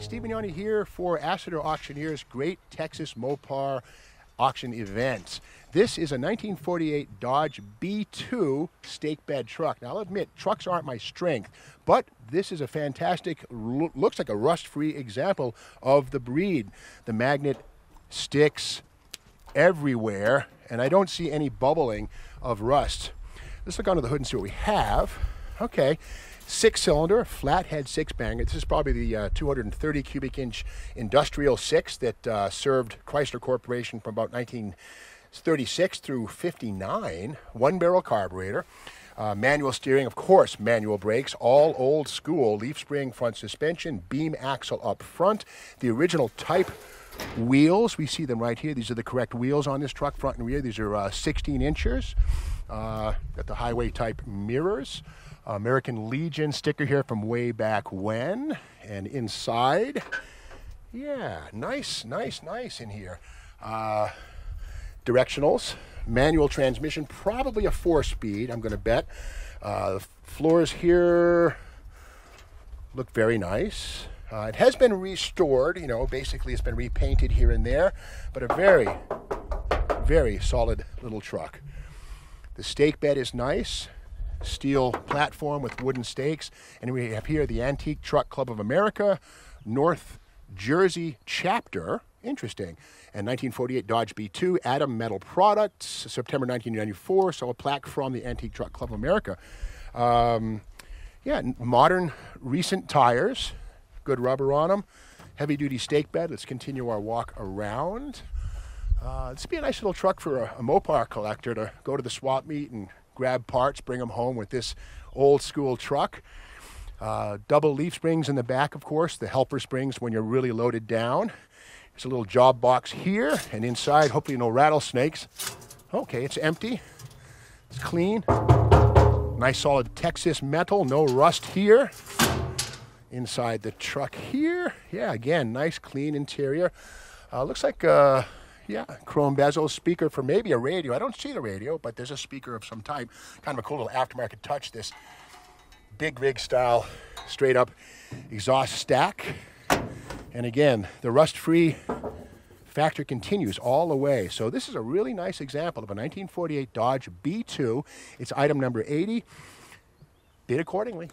Steve Magnante here for Assiter Auctioneers Great Texas Mopar Auction Events. This is a 1948 Dodge B2 stake bed truck. Now, I'll admit, trucks aren't my strength, but this is a fantastic, looks like a rust-free example of the breed. The magnet sticks everywhere, and I don't see any bubbling of rust. Let's look under the hood and see what we have. Okay, six cylinder, flathead six banger. This is probably the uh, 230 cubic inch industrial six that uh, served Chrysler Corporation from about 1936 through 59. One barrel carburetor. Uh, manual steering, of course, manual brakes, all old school, leaf spring front suspension, beam axle up front, the original type wheels. We see them right here. These are the correct wheels on this truck, front and rear. These are uh, 16 inches. Uh, got the highway type mirrors. American Legion sticker here from way back when. And inside, yeah, nice, nice, nice in here. Uh, directionals, manual transmission, probably a four speed, I'm going to bet. Uh, the floors here look very nice. Uh, it has been restored, you know, basically it's been repainted here and there, but a very, very solid little truck. The stake bed is nice, steel platform with wooden stakes, and we have here the Antique Truck Club of America, North Jersey chapter, interesting, and 1948 Dodge B2, Adam Metal Products, September 1994, so a plaque from the Antique Truck Club of America. Um, yeah, modern, recent tires, good rubber on them. Heavy duty stake bed. Let's continue our walk around. Uh, this would be a nice little truck for a, a Mopar collector to go to the swap meet and grab parts, bring them home with this old school truck. Uh, double leaf springs in the back, of course, the helper springs when you're really loaded down. There's a little job box here, and inside, hopefully, no rattlesnakes. Okay, it's empty. It's clean. Nice solid Texas metal, no rust here inside the truck here. Yeah, again, nice clean interior. Uh, looks like, uh, yeah, chrome bezel speaker for maybe a radio. I don't see the radio, but there's a speaker of some type. Kind of a cool little aftermarket touch, this big rig style, straight up exhaust stack. And again, the rust-free factor continues all the way. So this is a really nice example of a 1948 Dodge B2. It's item number 80. Bid accordingly.